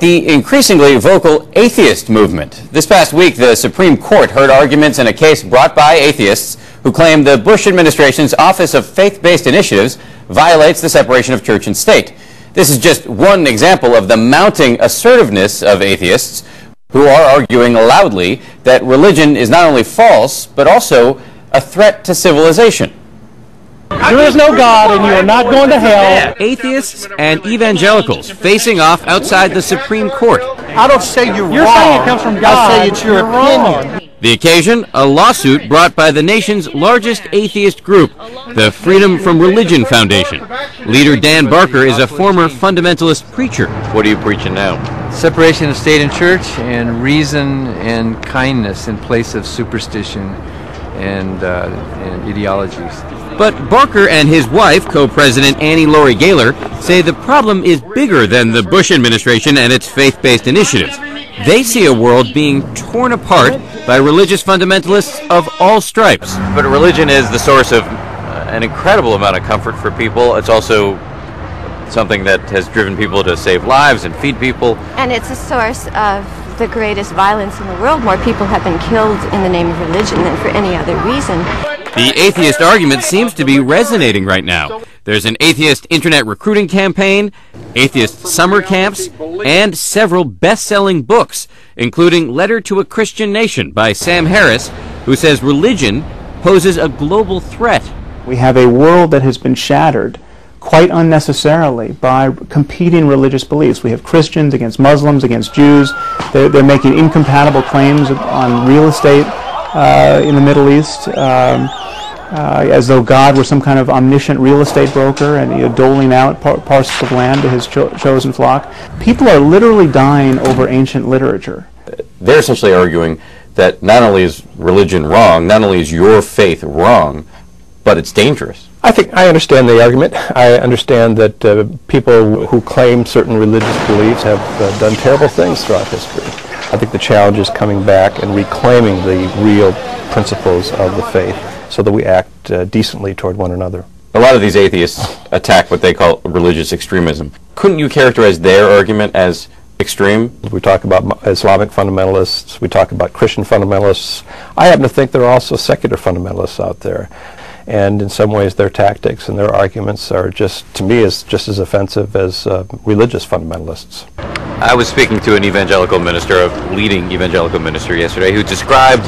The increasingly vocal atheist movement. This past week, the Supreme Court heard arguments in a case brought by atheists who claim the Bush administration's Office of Faith-Based Initiatives violates the separation of church and state. This is just one example of the mounting assertiveness of atheists who are arguing loudly that religion is not only false, but also a threat to civilization. There is no God, and you are not going to hell. Atheists and evangelicals facing off outside the Supreme Court. I don't say you're, You're wrong. saying it comes from God. I say it's your You're opinion. wrong. The occasion, a lawsuit brought by the nation's largest atheist group, the Freedom from Religion Foundation. Leader Dan Barker is a former fundamentalist preacher. What are you preaching now? separation of state and church and reason and kindness in place of superstition and, uh, and ideologies. But Barker and his wife, co-president Annie Laurie Gaylor, say the problem is bigger than the Bush administration and its faith-based initiatives. They see a world being torn apart by religious fundamentalists of all stripes. But religion is the source of uh, an incredible amount of comfort for people. It's also something that has driven people to save lives and feed people. And it's a source of the greatest violence in the world. More people have been killed in the name of religion than for any other reason. The atheist argument seems to be resonating right now. There's an atheist internet recruiting campaign, atheist summer camps, and several best selling books, including Letter to a Christian Nation by Sam Harris, who says religion poses a global threat. We have a world that has been shattered quite unnecessarily by competing religious beliefs. We have Christians against Muslims, against Jews. They're, they're making incompatible claims on real estate uh, in the Middle East. Um, uh, as though God were some kind of omniscient real estate broker and you know, doling out par- parcels of land to his cho- chosen flock. People are literally dying over ancient literature. They're essentially arguing that not only is religion wrong, not only is your faith wrong, but it's dangerous. I think I understand the argument. I understand that uh, people who claim certain religious beliefs have uh, done terrible things throughout history. I think the challenge is coming back and reclaiming the real principles of the faith so that we act uh, decently toward one another. A lot of these atheists attack what they call religious extremism. Couldn't you characterize their argument as extreme? We talk about Islamic fundamentalists, we talk about Christian fundamentalists. I happen to think there are also secular fundamentalists out there. And in some ways their tactics and their arguments are just, to me, is just as offensive as uh, religious fundamentalists. I was speaking to an evangelical minister, a leading evangelical minister yesterday, who described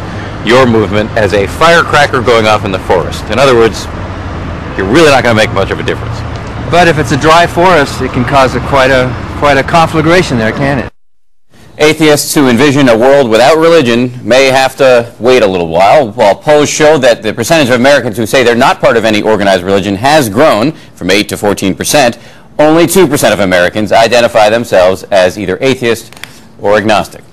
your movement as a firecracker going off in the forest. In other words, you're really not going to make much of a difference. But if it's a dry forest, it can cause a, quite a quite a conflagration there, can it? Atheists who envision a world without religion may have to wait a little while, while polls show that the percentage of Americans who say they're not part of any organized religion has grown from 8 to 14 percent. Only 2 percent of Americans identify themselves as either atheist or agnostic.